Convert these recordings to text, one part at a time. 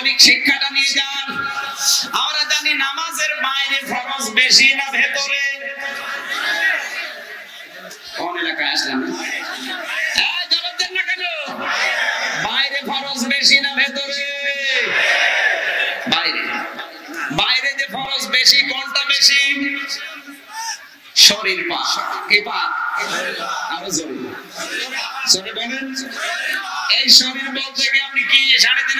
মৌলিক শিক্ষাটা নিয়ে যান। আমরা জানি নামাজের বাইরে ফরজ বেশি না ভেতরে। কোন এলাকায় আসলাম বেশি না ভেতরে। বাইরে। বাইরে যে ফরজ বেশি, কোনটা বেশি? শরীর পা। এই শরীর বলতে আপনি কি, সাড়ে তিন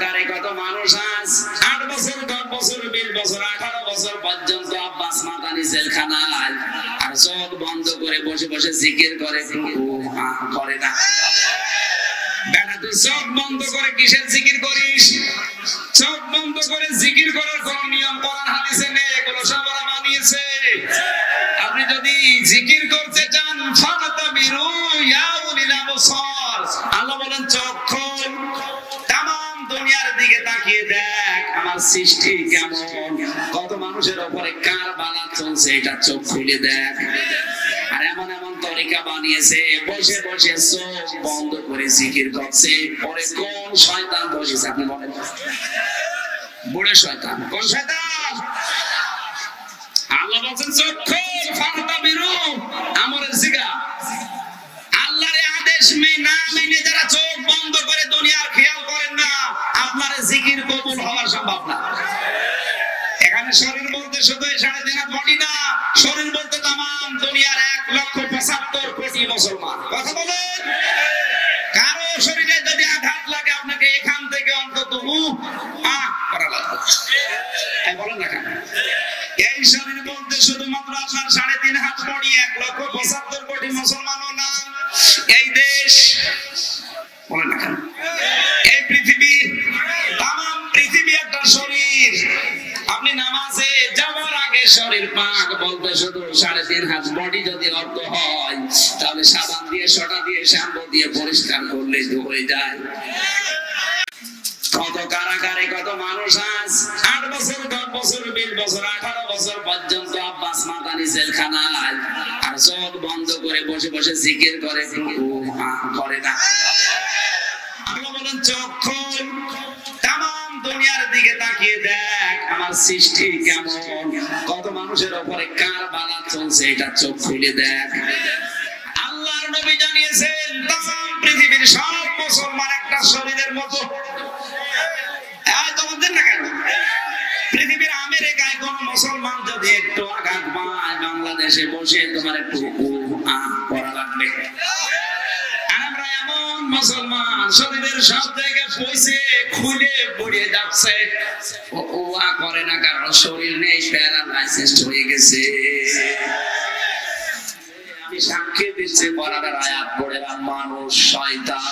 কারাগারে কত মানুষ আজ? আট বছর, দশ বছর, বিশ বছর, আঠারো বছর পর্যন্ত আব্বাস মাতানি জেলখানায় আর চোখ বন্ধ করে বসে বসে জিকির করে করে না। বেটা, তুই চোখ বন্ধ করে কিসের জিকির করিস? চোখ বন্ধ করে জিকির করার কোন নিয়ম কোরআন হাদিসে নেই এগুলো সব ওরা বানিয়েছে। আপনি যদি জিকির করতে চান, ফানাতাবিরু ইয়া আবসার। তাকিয়ে দেখ আমার সৃষ্টি কেমন। কত মানুষের উপরে কার বালা চলছে, এটা চোখ খুলে দেখ। আর এমন এমন তরিকা বানিয়েছে, বসে বসে চোখ বন্ধ করে জিকির করছে। পরে কোন শয়তান বসেছে, আপনি বলেন। বুড়ে শয়তান, কোন শয়তান? আল্লাহ বলছেন চক্ষু ফারদা বিরু আমরের জিগা। আল্লাহর আদেশ মে না মেনে যারা চোখ বন্ধ করে দুনিয়ার খেয়াল করেন না আপনার জিকির কবুল হওয়া সম্ভব না। এখানে শরীর বলতে শুধু সাড়ে তিন বডি না, শরীর বলতে তামাম দুনিয়ার এক লক্ষ পঁচাত্তর কোটি মুসলমান। হাত বডি যদি অর্থ হয়, তাহলে সাবান দিয়ে সটা দিয়ে, শ্যাম্পু দিয়ে পরিষ্কার করলে হয়ে যায়। কত কারাগারে কত মানুষ আজ? আট বছর, দশ বছর, বিশ বছর, আঠারো বছর পর্যন্ত আব্বাস জেলখানায়। আর বন্ধ করে বসে বসে জিকির করে করে না। বলেন খোল। তামাম দুনিয়ার দিকে তাকিয়ে দেখ। আমার সৃষ্টি কেমন? কত মানুষের উপরে কার বালা চলছে, এটা চোখ খুলে দেখ। আল্লাহর নবী জানিয়েছেন তামাম পৃথিবীর সব মুসলমান একটা শরীরের মতো। মুসলমান যদি একটু আঘাত পায়, বাংলাদেশে বসে তোমার একটু করা লাগবে। মুসলমান, শরীরের সব জায়গায় পয়সে খুলে পড়ে যাচ্ছে। ও ও করে না কারণ শরীর নেই প্যারালাইসিস হয়ে গেছে। আমি সাক্ষী দিচ্ছি পড়ার আয়াত পড়ে মানুষ শয়তান।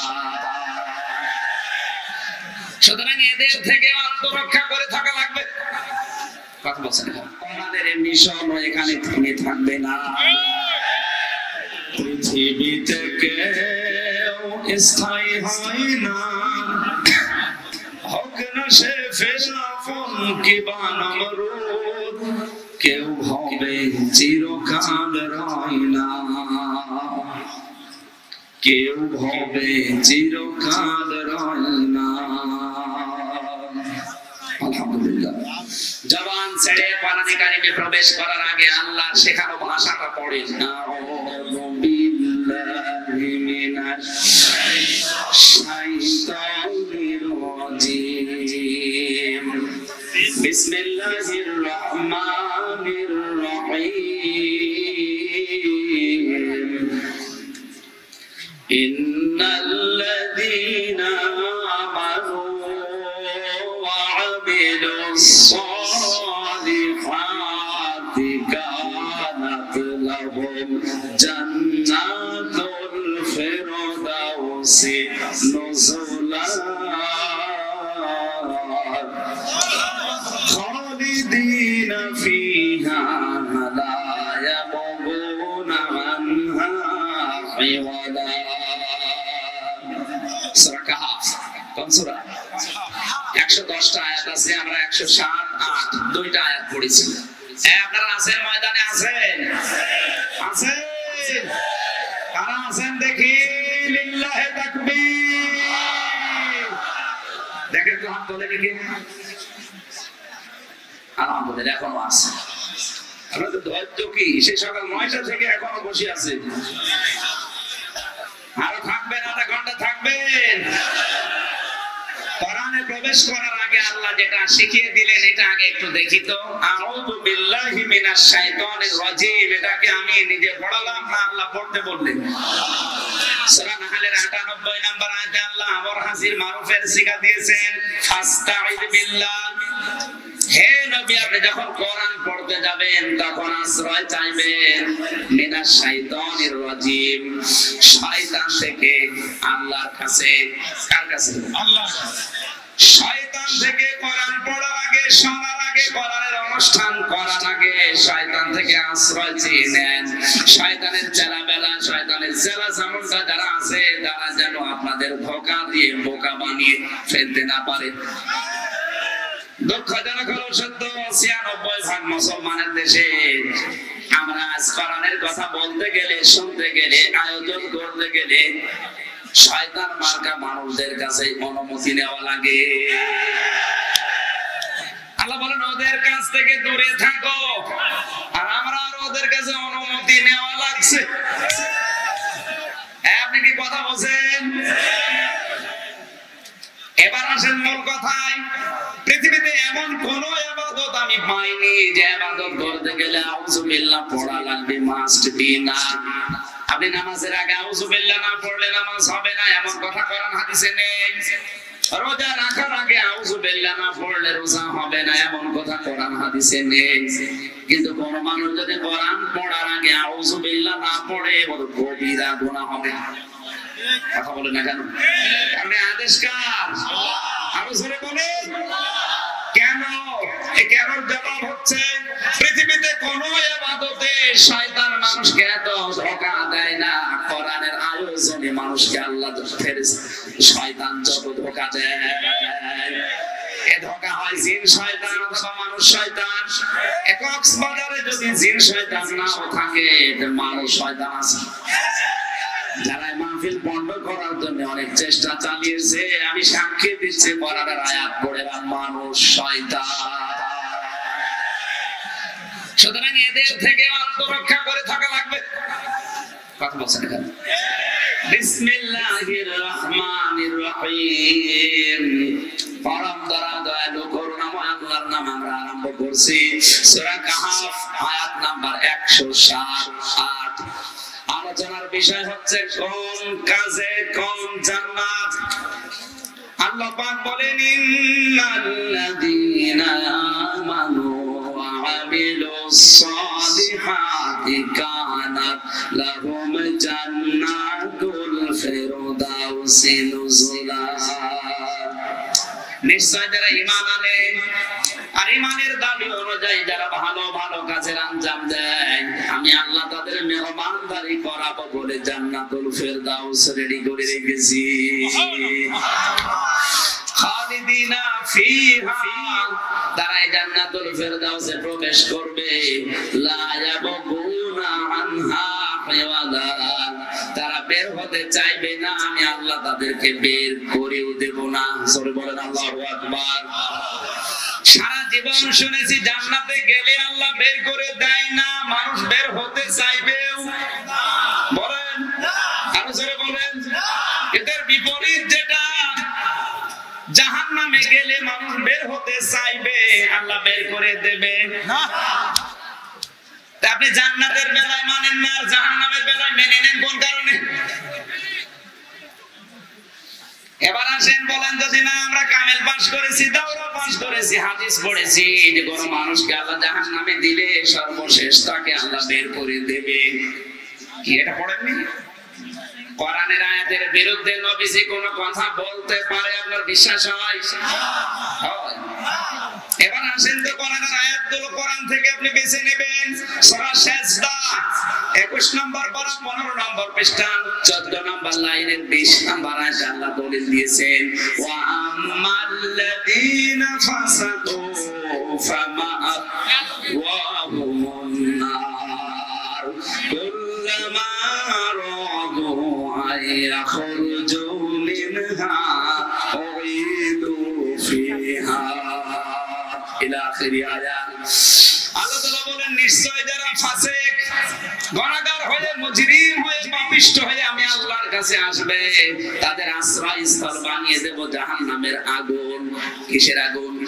সুতরাং এদের থেকে আত্মরক্ষা করে থাকা লাগবে। কথা বলছেন আমাদের মিশন এখানে থেমে থাকবে না। পৃথিবীতে কেউ স্থায়ী হয় না হোক না সে কি কেউ হবে চিরকাল রয় না কেউ হবে চিরকাল রয় না জবান ছেড়ে কোরআনে কারিমে প্রবেশ করার আগে আল্লাহর শেখানো ভাষাটা পড়ে মিনাশ بسم الله الرحمن الرحيم. إن الذين آمنوا وعملوا الصالحات كانت لهم جنات الفردوس আমরা 107 8 দুইটা আয়াত পড়েছি। আপনারা আছেন ময়দানে? আছেন? আছেন। কারা আছেন দেখি? লিল্লাহে তাকবীর। দেখেন তো হাত তোলে দেখি। আলহামদুলিল্লাহ, এখনও আছে। আপনাদের ধৈর্য কি? সেই সকাল নয়টা থেকে এখনও বসে আছে। আরও প্রবেশ করার আগে আল্লাহ যেটা শিখিয়ে দিলেন এটা আগে একটু দেখি তো। আউযু বিল্লাহি মিনাশ শাইতানির রাজিম এটাকে আমি নিজে পড়ালাম না আল্লাহ পড়তে বললেন। সূরা নাহলের 98 নম্বর আয়াতে আল্লাহ আমর হাসির মারুফের শিক্ষা দিয়েছেন বিল্লাহ। হে নবী আপনি যখন কোরআন পড়তে যাবেন তখন আশ্রয় চাইবেন। মিনাশ শাইতানির রাজিম শয়তান থেকে আল্লাহর কাছে কার কাছে? আল্লাহ শয়তান থেকে কোরআন আগে, শোনার আগে কোরআনের অনুষ্ঠান আগে শয়তান থেকে আশ্রয় চেয়ে নেন। শয়তানের চেলা বেলা শয়তানের চেলা যারা আছে, তারা যেন আপনাদের ধোকা দিয়ে বোকা বানিয়ে ফেলতে না পারে। দুঃখজনক হলো সত্য, ছিয়ানব্বই ভাগ মুসলমানের দেশে আমরা আজ কোরআনের কথা বলতে গেলে, শুনতে গেলে, আয়োজন করতে গেলে শয়তান মার্কা মানুষদের কাছে অনুমতি নেওয়া লাগে। আল্লাহ বলেন ওদের কাছ থেকে দূরে থাকো। আর আমরা আর ওদের কাছে অনুমতি নেওয়া লাগছে। হ্যাঁ, আপনি কি কথা বলছেন? এবার আসেন মূল কথায়। পৃথিবীতে এমন কোন ইবাদত আমি পাইনি যে ইবাদত করতে গেলে আউযুবিল্লাহ পড়া লাগবে মাস্ট বি না। আপনি নামাজের আগে আউযুবিল্লাহ না পড়লে নামাজ হবে না, এমন কথা কোরআন হাদিসে নেই। রোজা রাখার আগে আউযুবিল্লাহ না পড়লে রোজা হবে না, এমন কথা কোরআন হাদিসে নেই। কিন্তু কোন মানুষ যদি কোরআন পড়ার আগে আউযুবিল্লাহ না পড়ে ওর কবিরা গুনাহ হবে কথা বলে না কেন? কারণ আদেশ কার? আরও জোরে বলেন। কেন? কেনর জবাব হচ্ছে, পৃথিবীতে কোন ইবাদতে শয়তান মানুষকে এত ধোঁকা দেয় না। কোরআনের আয়োজনে মানুষকে আল্লাহ শয়তান যত ধোঁকা দেয়। এ ধোঁকা হয় জিন শয়তান অথবা মানুষ শয়তান। এ কক্সবাজারে যদি জিন শয়তান নাও থাকে মানুষ শয়তান আছে। যারা মাহফিল বন্ধ করার জন্য অনেক চেষ্টা চালিয়েছে, আমি সাক্ষী দিচ্ছি কোরআনের আয়াত পড়ে মানুষ শয়তান। সুতরাং এদের থেকে আত্মরক্ষা করে থাকা লাগবে। কথা বলছেন এখানে। বিসমিল্লাহির রহমানির রহিম। পরম দয়া দয়ালু আল্লাহর নাম আমরা আরম্ভ করছি। কাহাফ, আয়াত নাম্বার 107 আলোচনার বিষয় হচ্ছে, কোন কাজে কোন জান্নাত? আল্লাহ বলেন নিশ্চয় যারা ঈমান আনে, আর ইমানের দাবি অনুযায়ী যারা ভালো ভালো কাজের আঞ্জাম দেয় করাবো বলে জান্নাতুল ফেরদাউস রেডি করে রেখেছি। তারা জান্নাতুল ফেরদাউসে প্রবেশ করবে। আনহা তারা বের হতে চাইবে না, আমি আল্লাহ তাদেরকে বের করেও দেব না। সরে বলেন আল্লাহু আকবার। সারা জীবন শুনেছি জান্নাতে গেলে আল্লাহ বের করে দেয় না মানুষ বের হতে চাইবেও। বলেন আরও জোরে বলেন। এদের বিপরীত যেটা জাহান নামে গেলে মানুষ বের হতে চাইবে আল্লাহ বের করে দেবে। আপনি জান্নাতের বেলায় মানেন না আর জাহান্নামের বেলায় মেনে নেন কোন কারণে? এবার আসেন, বলেন যদি না, আমরা কামেল পাশ করেছি, দাওরা পাশ করেছি, হাদিস পড়েছি। যে কোন মানুষকে আল্লাহ জাহান নামে দিলে সর্বশেষ তাকে আল্লাহ বের করে দেবে। কি এটা পড়েননি? কোরআনের আয়াতের বিরুদ্ধে নবীজি কোনো কথা বলতে পারে আপনার বিশ্বাস হয়? হয়। এবার আসেন তো কোরআনের আয়াতগুলো কোরআন থেকে আপনি বেছে নেবেন। সূরা সেজদা 21 নম্বর পারা 15 নম্বর পৃষ্ঠা 14 নম্বর লাইনের 20 নম্বর আয়াত আল্লাহ দলিল দিয়েছেন। ওয়া আম্মাল্লাযীনা ফাসাকু ফামা ওয়া হুমুন নার, কুল্লামা রাদু আইয়াখরুজু ইলা আখিরি আল্লাহ তাআলা বলেন, নিশ্চয় যারা ফাসিক, গুনাহগার হয়ে, মুজরিম হয়ে, পাপিষ্ট হয়ে আমি আল্লাহর কাছে আসবে, তাদের আশ্রয়স্থল বানিয়ে দেব জাহান্নামের আগুন। কিসের আগুন?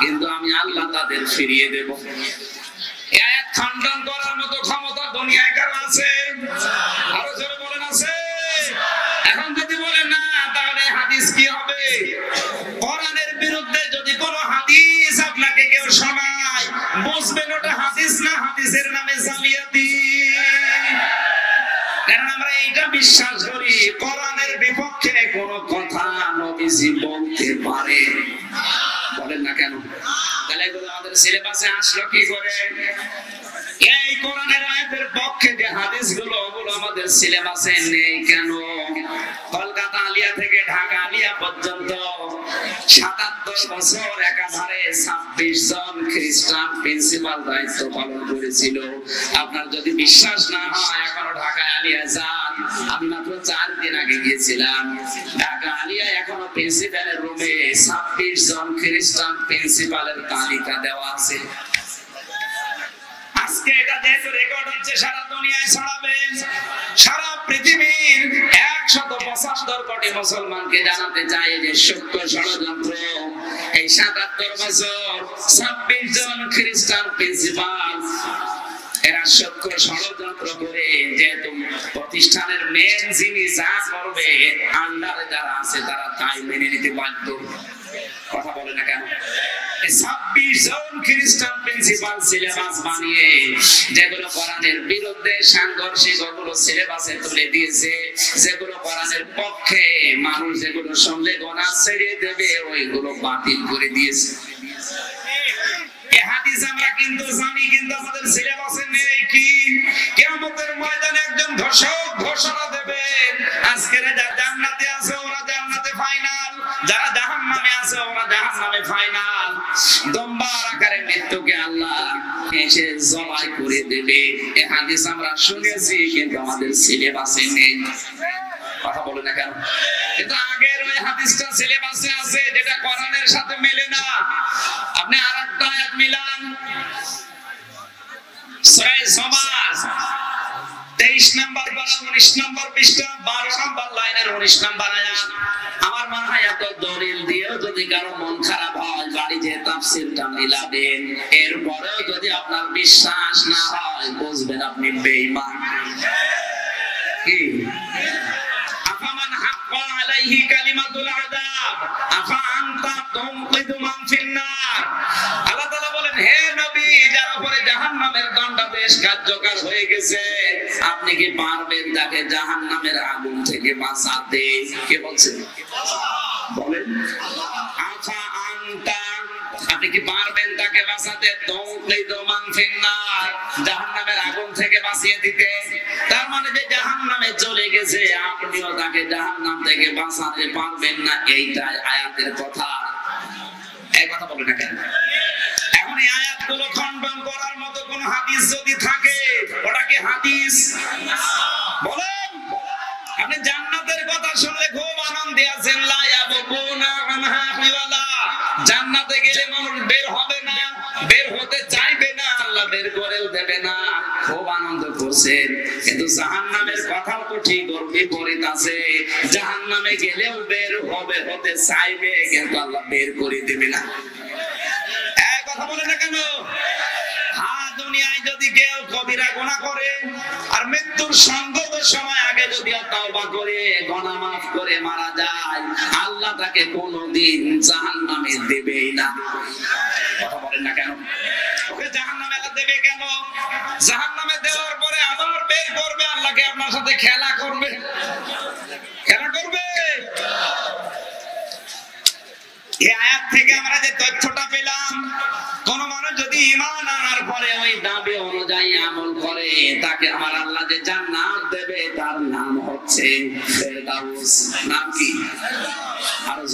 কিন্তু আমি আল্লাহ তাদের ফিরিয়ে দেব। এই করার মতো ক্ষমতা দুনিয়ায় কারও আছে? বলেন না এইটা বিশ্বাস করি, কোরআনের বিপক্ষে কোনো কথা নবীজি বলতে পারে। বলেন না কেন? তাহলে এগুলো আমাদের সিলেবাসে আসলো কি করে? এই কোরআনের আয়াতের পক্ষে যে ওগুলো আমাদের সিলেবাসে নেই কেন? কলকাতা আলিয়া থেকে ঢাকা আলিয়া পর্যন্ত সাতাত্তর বছর একাধারে ছাব্বিশ জন খ্রিস্টান প্রিন্সিপাল দায়িত্ব পালন করেছিল। আপনার যদি বিশ্বাস না হয়, এখনও ঢাকা আলিয়া যান। আমি মাত্র চার দিন আগে গিয়েছিলাম। ঢাকা আলিয়া এখনও প্রিন্সিপালের রুমে ছাব্বিশ জন খ্রিস্টান প্রিন্সিপালের তালিকা দেওয়া আছে। আজকে এটা যেহেতু রেকর্ড হচ্ছে, সারা দুনিয়ায় ছড়াবে সারা পৃথিবীর একশত পঁচাত্তর কোটি মুসলমানকে জানাতে চাই যে সত্য ষড়যন্ত্র। এই সাতাত্তর বছর ছাব্বিশ জন খ্রিস্টান প্রিন্সিপাল, এরা সত্য ষড়যন্ত্র করে যেহেতু প্রতিষ্ঠানের মেন যিনি যা করবে আন্ডারে যারা আছে তারা তাই মেনে নিতে বাধ্য। কথা বলে না কেন? করে একজন ঘোষক ঘোষণা আজকের এসে জবাই করে দেবে। এ হাদিস আমরা শুনেছি, কিন্তু আমাদের সিলেবাসে নেই। কথা বলে না কেন? কিন্তু আগের ওই হাদিসটা সিলেবাসে আছে, যেটা কোরআনের সাথে মেলে না। আপনি আর একটা আয়াত মিলান। সূরা সমাজ, তেইশ নম্বর আমার মনে হয় এত দলিল দিয়েও যদি কারও মন খারাপ হয় বাড়ি যে তাফসিরটা মিলাবেন। এরপরেও যদি আপনার বিশ্বাস না হয়, বুঝবেন আপনি বেঈমান। কি? আলাইহি কালিমাতুল আযাব। আফা আনতা মান ফিন নার আল্লাহ তাআলা বলেন, হে নবী জাহান্নামের দণ্ডাদেশ কার্যকর হয়ে গেছে, আপনি কি পারবেন তাকে জাহান্নামের আগুন থেকে বাঁচাতে? কে বলছেন বলেন। আফা আনতা, আপনি কি পারবেন তাকে বাঁচাতে? মান ফিন নার জাহান্নামের আগুন থেকে বাঁচিয়ে দিতে। তার মানে যে চলে গেছে, আপনিও তাকে জাহান্নাম থেকে বাঁচাতে পারবেন না, এইটাই আয়াতের কথা। এই কথা বলে না কেন? এখন এই করার মতো কোন হাদিস যদি থাকে, ওটা কি হাদিস? বলেন। আপনি জান্নাতের কথা শুনলে খুব আনন্দে আছেন। জান্নাতে গেলে মানুষ বের হবে না, বের হতে চাইবে আল্লাহ বের করেও দেবে না। খুব আনন্দ করছেন কিন্তু জাহান্নামের কথাও তো ঠিক ওর বিপরীত আছে। জাহান্নামে গেলেও বের হবে, হতে চাইবে, কিন্তু আল্লাহ বের করে দেবে না। কথা বলে না কেন? দুনিয়ায় যদি কেউ কবিরা গোনা করে আর মৃত্যুর সংগত সময় আগে যদি তওবা করে গনা মাফ করে মারা যায়, আল্লাহ তাকে কোনোদিন জাহান্নামে দেবেই না। কথা বলেন না কেন ওকে জাহান্নামে আল্লাহ দেবে কেন জাহান্নামে দেওয়ার পরে আবার বের করবে, আল্লাহকে আপনার সাথে খেলা করবে। খেলা করবে? মানুষ যদি ইমান পরে ওই দাবি অনুযায়ী আমল করে, তাকে আমার আল্লাহ যে জান্নাত দেবে, তার নাম হচ্ছে নাম আরও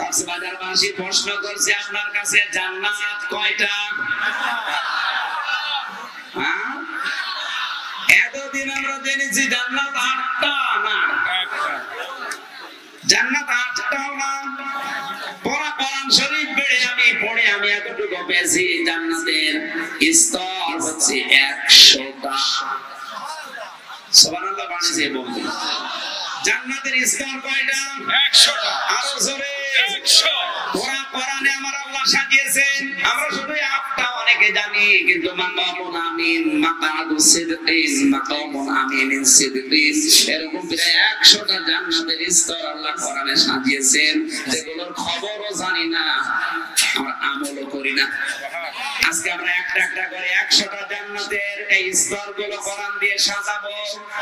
কক্সবাজারবাসী প্রশ্ন করছে, আপনার কাছে জান্নাত কয়টা? হ্যাঁ? এতদিন আমরা জেনেছি জান্নাত আটটা না? জান্নাত আটটাও না। পড়া কোরআন শরীফ বেড়ে আমি, পড়ে আমি এতটুকু পেয়েছি, জান্নাতের স্তর হচ্ছে একশোটা। সুবহানাল্লাহ, বানিয়েছে বলতে জান্নাতের স্তর কয়টা? একশোটা। আরও জোরে। একশো। কোরআন কোরআনে আমার আল্লাহ সাজিয়েছেন। আমরা শুধু আটটা অনেকে জানি, কিন্তু মাকামুন আমিন, মাকাদু সিদকিন মাকামুন এরকম প্রায় 100টা জান্নাতের স্তর আল্লাহ কোরআনে সাজিয়েছেন, যেগুলোর খবরও জানি না, আমরা আমলও করি না। আজকে আমরা একটা একটা করে 100টা জান্নাতের এই স্তরগুলো কোরআন দিয়ে সাজাবো।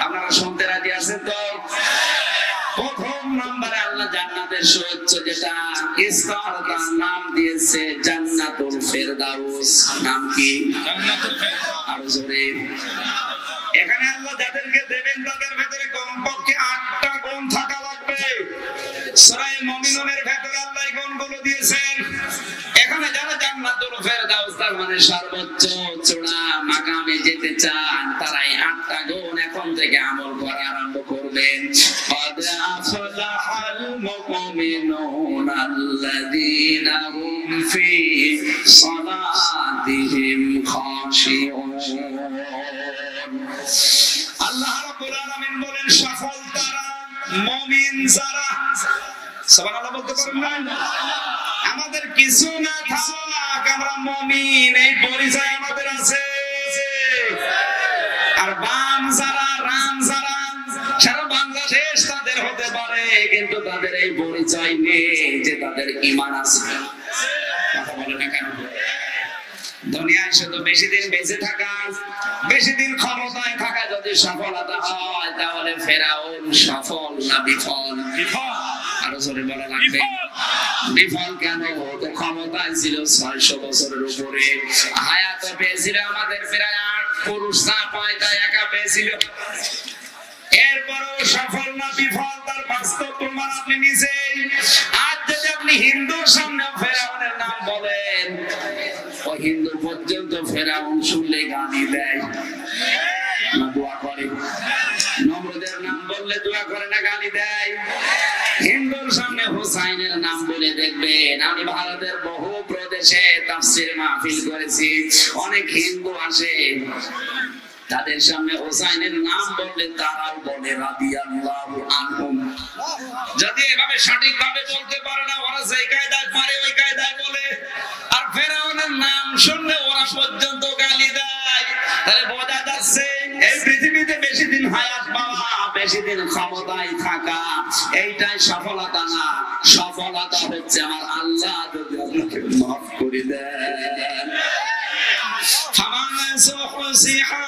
আপনারা শুনতে রাজি আছেন তো? প্রথম নম্বরে আল্লাহ জান্নাতের সুউচ্চ যেটা স্তর তার নাম দিয়েছে জান্নাতুল ফেরদাউস। নাম কি? জান্নাতুল ফেরদাউস। আরও জোরে। এখানে আল্লাহ যাদেরকে দেবেন তাদের ভেতরে কমপক্ষে আটটা গুণ থাকা লাগবে। সূরা মুমিনুনের ভেতরে আল্লাহ এই গুণগুলো দিয়েছেন। এখানে যারা জান্নাতুল ফেরদাউস তার মানে সর্বোচ্চ চূড়া মাকামে যেতে চান তারা এই আটটা গুণ এখন থেকে আমল করা আরম্ভ করবেন المؤمنون الذين هم في صلاتهم خاشعون আল্লাহ রাব্বুল আলামিন বলেন সফল তারা মুমিন যারা সুবহানাল্লাহ বলতে পারেন না আমাদের কিছু না থাক আমরা মুমিন এই পরিচয় আমাদের আছে এই পরিচয় নেই যে তাদের ইমান আছে। কথা বলে না কেন? দুনিয়ায় শুধু বেশি দিন বেঁচে থাকা বেশি দিন ক্ষমতায় থাকা যদি সফলতা হয় তাহলে ফেরাউন সফল না বিফল? আরও জোরে বলা লাগবে। বিফল। কেন? তো ক্ষমতায় ছিল ছয়শো বছরের উপরে। হায়াত পেয়েছিল আমাদের প্রায় আট পুরুষ না পয়দা একা পেয়েছিল। পর্যন্ত ফেরাউন শুনলে গানি দেয়। দোয়া করে। নম্রদের নাম বললে দোয়া করে না গালি দেয়। হিন্দুর সামনে হুসাইনের নাম বলে দেখবেন। আমি ভারতের বহু প্রদেশে তাফসির মাহফিল করেছি। অনেক হিন্দু আসে। তাদের সামনে হোসাইনের নাম বললে তারাও বলে রাদিয়াল্লাহু আনহুম। যদি এভাবে সঠিকভাবে বলতে পারে না, ওরা যেই কায়দায় পারে, ওই কায়দায় বলে। আর ফেরাউনের নাম শুনলে ওরা পর্যন্ত গালি দেয়। তাহলে বোঝা যাচ্ছে এই পৃথিবীতে বেশি দিন হায়াত পাওয়া, বেশি দিন ক্ষমতায় থাকা, এইটাই সফলতা না। সফলতা হচ্ছে আমার আল্লাহ যদি আপনাকে মাফ করে দেন। ফামান সুহসিহা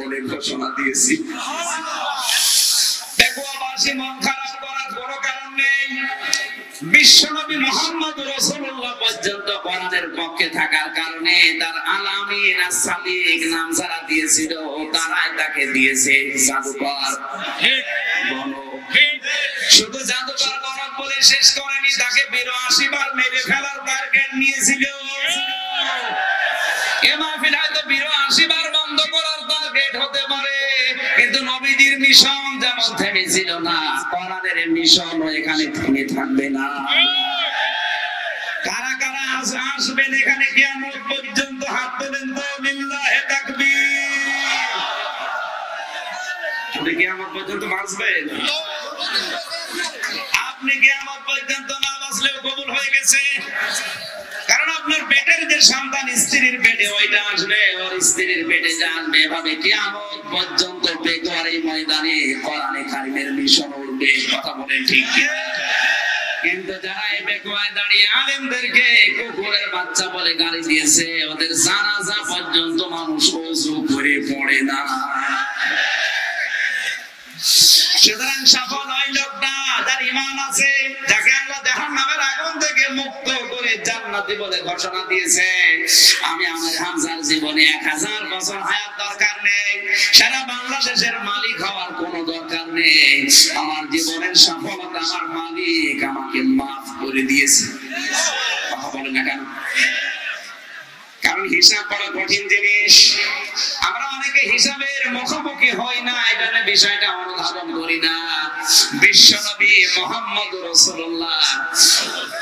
ঘোষণা দিয়েছি। বেকুয়াবাসী মন খারাপ করার কোনো কারণ নেই। বিশ্বনবী মোহাম্মদ রাসূলুল্লাহ পর্যন্ত কোরআনের পক্ষে থাকার কারণে তার আলামিন as-সালিক নাম যারা দিয়েছিল তারাই তাকে দিয়েছে জাদুকর। ঠিক। বলো। ঠিক। শুধু জাদুকর গণক বলে শেষ করেনি তাকে বিরাশি বার মেরে ফেলার টার্গেট নিয়েছিল। এ মাহফিল হয়তো বিরাশি বার বন্ধ করার টার্গেট হতে পারে। কিন্তু নবীজির মিশন যেমন থেমেছিল না কোরআনের মিশনও এখানে থেমে থাকবে না। কারা কারা আস- আসবেন এখানে কিয়ামত পর্যন্ত হাত তোলেন তো লিল্লাহে তাকবীর। আপনি কিয়ামত পর্যন্ত বাঁচবেন? আপনি কিয়ামত পর্যন্ত না বাঁচলেও কবুল হয়ে গেছে কারণ আপনার পেটের যে সন্তান স্ত্রীর পেটে ওইটা আসবে, ওর স্ত্রীর পেটে আসবে, এভাবে কিয়ামত পর্যন্ত বেকার এই ময়দানে কোরআনে কারিমের মিশন উঠবে, কথা বলেন ঠিক কিন্তু যারা এই বেকুয়ায় দাঁড়িয়ে আলেমদেরকে কুকুরের বাচ্চা বলে দিয়েছে, ওদের জানাজা পর্যন্ত মানুষ অজু করে পড়ে না। সুতরাং সফল ওই লোকটা ইমান আছে, যাকে আল্লাহ জাহান নামের আগুন থেকে মুক্ত করে জান্নাতি বলে ঘোষণা দিয়েছে। আমি আমার হামজার জীবনে এক হাজার বছর হায়াত দরকার নেই। সারা বাংলাদেশের মালিক হওয়ার কোনো দরকার নেই। আমার জীবনের সফলতা আমার মালিক আমাকে মাফ করে দিয়েছে। কথা বলেন না কেন? কারণ হিসাব করা কঠিন জিনিস। হই না এটা বিষয়টা অনুধাবন করি না। বিশ্বনবী মোহাম্মদ রসুল্লাহ,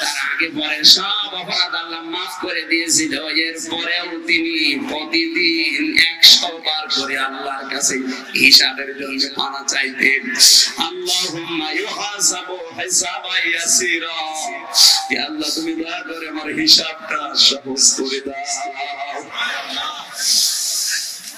তার আগে পরে সব অপরাধ আল্লাহ মাফ করে দিয়েছিল। এর পরেও তিনি প্রতিদিন একশো বার করে আল্লাহর কাছে হিসাবের জন্য পানা চাইতেন। আল্লাহুম্মা ইউহাসাবু হিসাবান ইয়াসীরা। ইয়া আল্লাহ, তুমি দয়া করে আমার হিসাবটা সহজ করে দাও।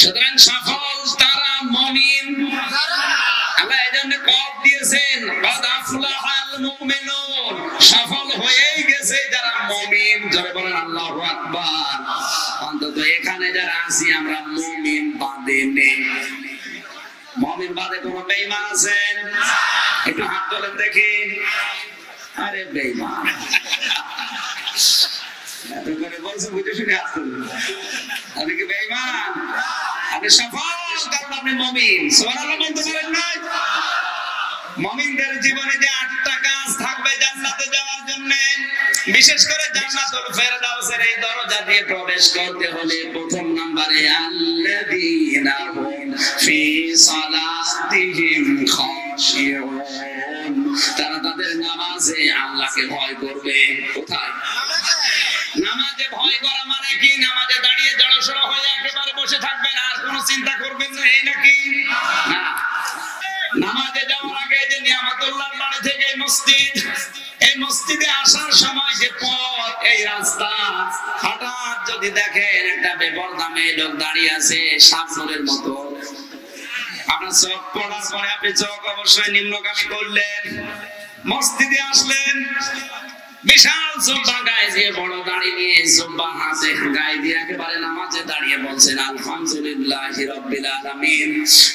সুতরাং সফল তারা মমিন। আল্লাহ এই জন্য দিয়েছেন, কদ মুমিনুন। সফল হয়েই গেছে যারা মমিন। যারা বলেন, আল্লাহু আকবার। অন্তত এখানে যারা আছি, আমরা মমিন বাদে নেই। মমিন বাদে কোনো বেঈমান আছেন একটু হাত তোলেন দেখি। আরে বেঈমান। মমিনদের জীবনে যে আটটা কাজ থাকবে জান্নাতে যাওয়ার জন্য, বিশেষ করে জান্নাতুল ফেরদাউসের এই দরজা দিয়ে প্রবেশ করতে হলে প্রথম নম্বরে, আল্লাযীনা হুম ফি সালাতিহিম খাশিউন। তারা তাদের নামাজে আল্লাহকে ভয় করবে। কোথায়? লোক দাঁড়িয়ে আছে সাপনের মতো। আপনার চোখ পড়ার পরে আপনি চোখ অবশ্যই নিম্নগামী করলেন। মসজিদে আসলেন।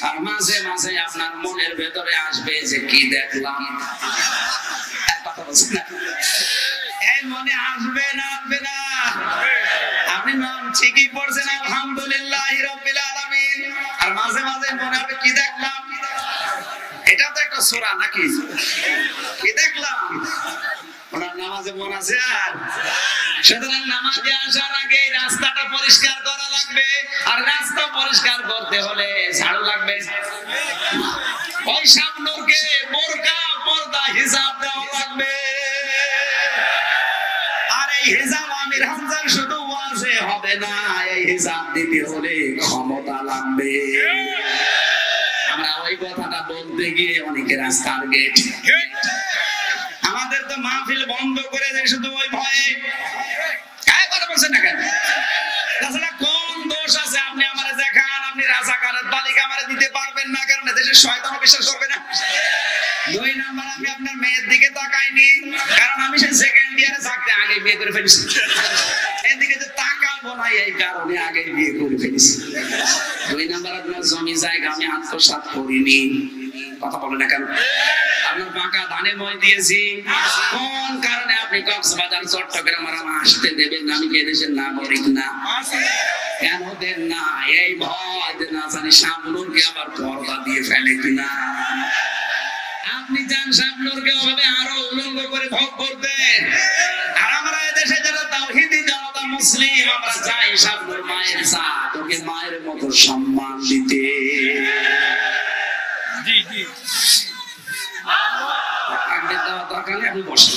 আর মাঝে মাঝে আপনার মনের ভেতরে আসবে যে কি দেখলাম। আসবে না আসবে আপনি নাম ঠিকই পড়ছেন, আলহামদুলিল্লাহ রব্বিল আলামিন। আর মাঝে মাঝে মনে হবে, কি দেখলাম? এটা তো একটা সূরা নাকি? কি দেখলাম? ওনার নামাজে মন আছে আর? সুতরাং নামাজে আসার আগে রাস্তাটা পরিষ্কার করা লাগবে। আর রাস্তা পরিষ্কার করতে হলে ঝাড়ু লাগবে। ওই সামনকে বোরকা, পর্দা হিসাব দেওয়া লাগবে। আমির ওই কথাটা বলতে গিয়ে আমাদের তো মাহফিল বন্ধ করে দেয় শুধু ওই ভয়ে। কথা বলছেন না কেন? তাছাড়া কোন দোষ আছে? আপনি তালিকা আমারে দিতে পারবেন না, কারণ দেশের শয়তানও বিশ্বাস করবে না। দুই নাম্বার, আমি আপনার মেয়ের দিকে তাকাইনি, কারণ আমি সে সেকেন্ড ইয়ারে থাকতে আগে বিয়ে করে ফেলেছি। এদিকে যে তাকাবো না, এই কারণে আগে বিয়ে করে দুই নাম্বার, আপনার জমি জায়গা আমি আত্মসাৎ করিনি। কথা বলে না কেন? আপনার বাঁকা ধানে মই দিয়েছি। কোন কারণে আপনি কক্সবাজার, চট্টগ্রাম আর আসতে দেবেন আমি কি এদেশের নাগরিক না? কেন দেন না এই ভয় যে না জানি সামনুরকে আবার পর্দা দিয়ে ফেলে কিনা। আপনি চান সামনুরকে ওভাবে আরও উলঙ্গ করে ভোগ করতে? আর আমরা এদেশে যারা তাওহীদি জনতা মুসলিম আমরা চাই সামনুর মায়ের জাত ওকে মায়ের মতো সম্মান দিতে। জি জি। আগের দেওয়া দরকার আপনি বসেন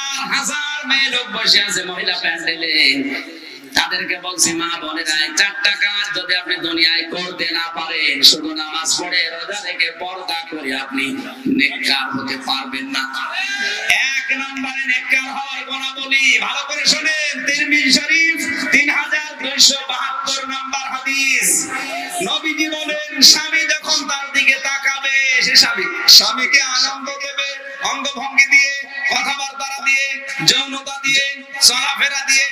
হাজার মেয়ে লোক বসে আছে, মহিলা প্যান্ডেলে তাদেরকে বলছি, মা বোনেরা চারটা কাজ যদি আপনি দুনিয়ায় করতে না পারেন, শুধু নামাজ পড়ে, রোজা রেখে পর্দা করে আপনি নেককার হতে পারবেন না। এক নম্বরে নেককার হওয়ার গুণা বলি, ভালো করে শোনেন, তিরমিজি শরীফ, তিন হাজার দুইশো বাহাত্তর নম্বর হাদিস। নবীজি বলেন, স্বামী যখন তার দিকে তাকাবে, সে স্বামী, স্বামীকে আনন্দ দেবে। অঙ্গভঙ্গি দিয়ে, কথাবার্তা দিয়ে, যৌনতা দিয়ে, চলাফেরা দিয়ে,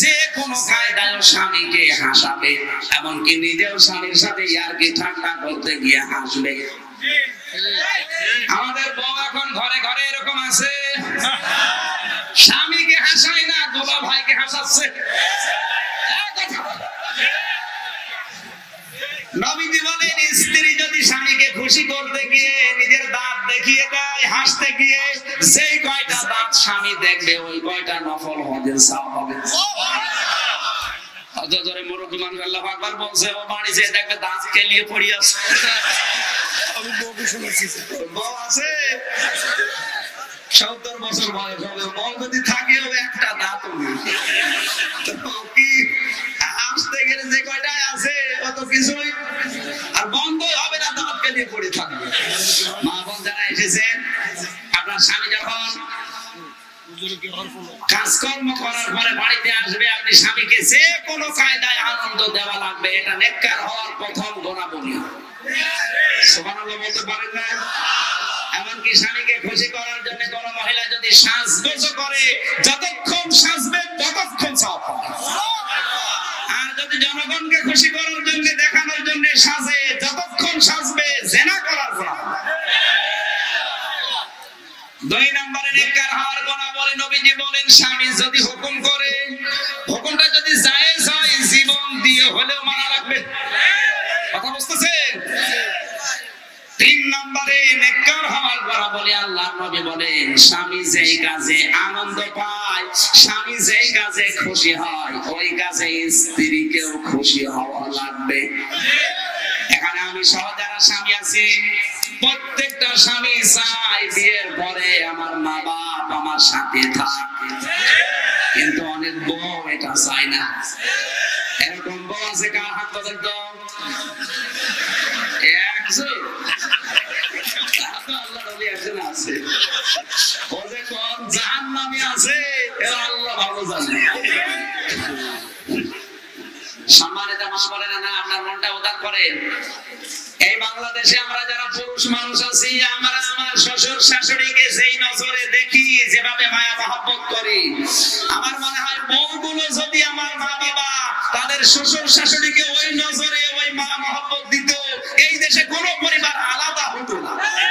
যে কোনো কায়দায় স্বামীকে হাসাবে, এমনকি নিজেও স্বামীর সাথে ইয়ার্কি ঠাট্টা করতে গিয়ে হাসবে? আমাদের বউ এখন ঘরে ঘরে এরকম আছে। স্বামীকে হাসায় না, গোলা ভাইকে হাসাচ্ছে। নবীজি বলেন, স্ত্রী যদি স্বামীকে খুশি করতে গিয়ে নিজের দাঁত দেখিয়ে দেয় হাসতে গিয়ে সেই কয়টা দাঁত স্বামী দেখবে ওই কয়টা নফল হজের সাপ হবে। জোরে মুরব্বী মানুষ আল্লাহ আকবার বলছে ও বাড়ি যেয়ে দেখবে দাঁত কেলিয়ে পড়ি আছে। আমি বউকে শুনেছি। বউ আছে? সত্তর বছর বয়স হবে বউ যদি থাকে ও একটা দাঁত কি আসতে গেলে যে কয়টাই আছে অত কিছুই আর বন্ধ হবে না দাঁত কেলিয়ে পড়ে থাকবে। মা এসেছেন আপনার স্বামী যখন কাজকর্ম করার পরে বাড়িতে আসবে, আপনি স্বামীকে যে কোনো কায়দায় আনন্দ দেওয়া লাগবে, এটা নেককার হওয়ার প্রথম গোনাবলী। মহিলা যদি সাজগোজ করে, যতক্ষণ সাজবে ততক্ষণ আর যদি জনগণকে খুশি করার বলেন, স্বামী যদি হুকুম করে, হুকুমটা যদি জায়েজ হয়, জীবন দিয়ে হলেও মানা রাখবে কথা বুঝতেছেন তিন নম্বরে নেককার হওয়ার পর বলে আল্লাহ নবী বলেন, স্বামী যেই কাজে আনন্দ পায়, স্বামী যেই কাজে খুশি হয়, ওই কাজে স্ত্রীকেও খুশি হওয়া লাগবে। এখানে আমি সহ যারা স্বামী আছি, প্রত্যেকটা স্বামী চাই বিয়ের পরে আমার মা বাপ সাথে থাক। কিন্তু অনেক বউ এটা চায় না। এরকম বউ আছে কার হাত তোলেন তো? একজন আছে। ও যে কোন জাহান্নামী আছে, এরা আল্লাহ ভালো জানে। সম্মানিত মা না, আপনার মনটা উদার করেন। এই বাংলাদেশে আমরা যারা পুরুষ মানুষ আছি, আমরা আমার শ্বশুর শাশুড়িকে যেই নজরে দেখি, যেভাবে মায়া মহব্বত করি, আমার মনে হয় বউগুলো যদি আমার মা বাবা তাদের শ্বশুর শাশুড়িকে ওই নজরে, ওই মা মহব্বত দিত, এই দেশে কোনো পরিবার আলাদা হতো না বলেন।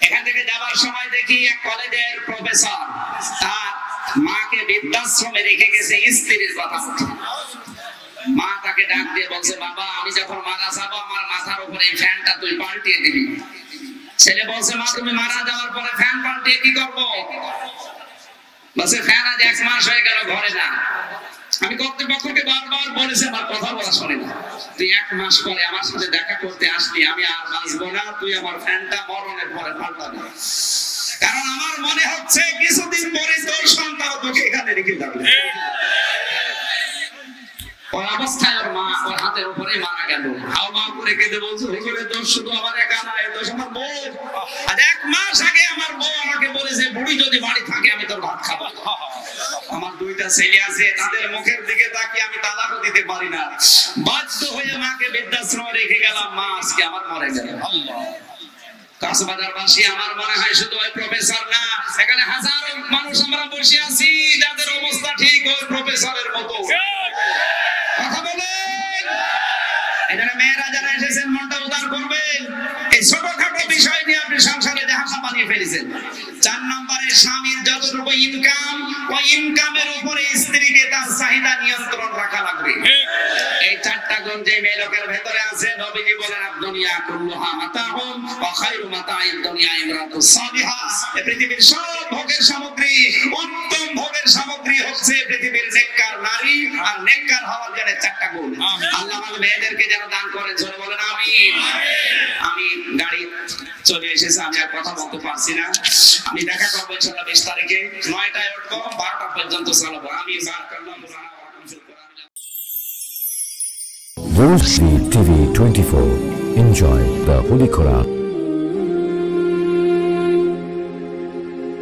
এখান থেকে যাবার সময় দেখি এক কলেজের প্রফেসর, তার মাকে বৃদ্ধাশ্রমে রেখে গেছে স্ত্রীর কথা। বলছে। বাবাকে ডাক দিয়ে বলছে, বাবা, আমি যখন মারা যাব, আমার মাথার উপরে এই ফ্যানটা তুই পাল্টিয়ে দিবি। ছেলে বলছে, মা, তুমি মারা যাওয়ার পরে ফ্যান পাল্টিয়ে কি করব? বলছে, ফ্যান আজ এক মাস হয়ে গেল ঘরে না। আমি কর্তৃপক্ষকে বারবার বলেছি, আমার কথা বলা শোনে না। তুই এক মাস পরে আমার সাথে দেখা করতে আসলি, আমি আর বাঁচবো না, তুই আমার ফ্যানটা মরণের পরে পাল্টাবি। কারণ আমার মনে হচ্ছে, কিছুদিন পরে তোর সন্তান তোকে এখানে রেখে যাবে। ওই অবস্থায় ওর মা ওর হাতের উপরে মারা গেল। হাও মা করে কেঁদে বলছে হুজুরের দোষ শুধু আমার একা নয় দোষ আমার বউ। আজ এক মাস আগে আমার বউ আমাকে বলেছে, বুড়ি যদি বাড়ি থাকে, আমি তোর ভাত খাব। আমার দুইটা ছেলে আছে, তাদের মুখের দিকে তাকিয়ে আমি তালাকও দিতে পারি না। বাধ্য হয়ে মাকে বৃদ্ধাশ্রমে রেখে গেলাম। মা আজকে আমার মরে গেল। কক্সবাজারবাসী আমার মনে হয় শুধু ওই প্রফেসর না, এখানে হাজারো মানুষ আমরা বসে আছি, যাদের অবস্থা ঠিক ওই প্রফেসরের মতো। কথা মেয়েরা যারা এসেছেন মনটা উদার করবেন। এই ছোটখাটো বিষয় নিয়ে আপনি সংসারে জাহান্নাম বানিয়ে ফেলেছেন। চার নম্বরে স্বামীর যতটুকু ইনকাম ওই ইনকামের উপরে স্ত্রীকে তার চাহিদা নিয়ন্ত্রণ রাখা লাগবে। এই চারটা গুণ যে মেয়ে লোকের ভেতরে আছে নবীজি বলেন দুনিয়া কুল্লুহা মাতাহুম ওয়া খায়রু মাতাইদ দুনিয়া ইমরাতুস সালিহা। এই পৃথিবীর সব ভোগের সামগ্রী উত্তম ভোগের সামগ্রী হচ্ছে পৃথিবীর নেককার নারী আর নেককার হওয়ার জন্য চারটা গুণ। আল্লাহ আমাদের মেয়েদেরকে যেন দান করেন জোরে বলেন আমিন। আমি গাড়ি চলে এসেছে আমি আর কথা বলতে পারছি না আমি দেখা করব ইনশাল্লাহ বিশ তারিখে নয়টায় উঠবো, বারোটা পর্যন্ত চালাবো আমি বার করলাম World TV 24. Enjoy the Holy Quran.